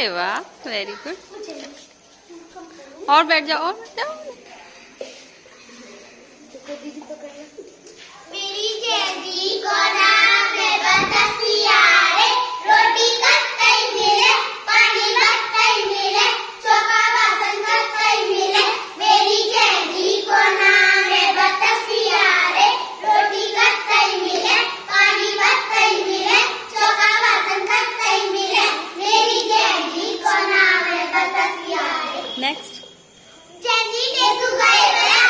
अरे वाह very good और बैठ जाओ और बैठ जाओ। 一点素材也没有。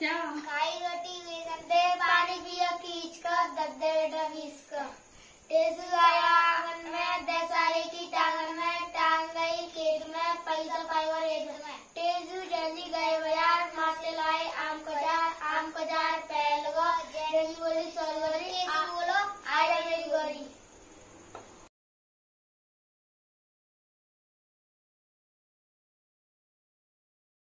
क्या? खाई गटी विसंदे, पानी पिया, खींच कर दद्दे डबीस का। तेज आया आँगन में दसारे की टांगन में, टांग गई खेत में, पैसा पाई और एक में। तेज जल्दी गए, बाज़ार मास्टर लाए, आम को जार आम को जार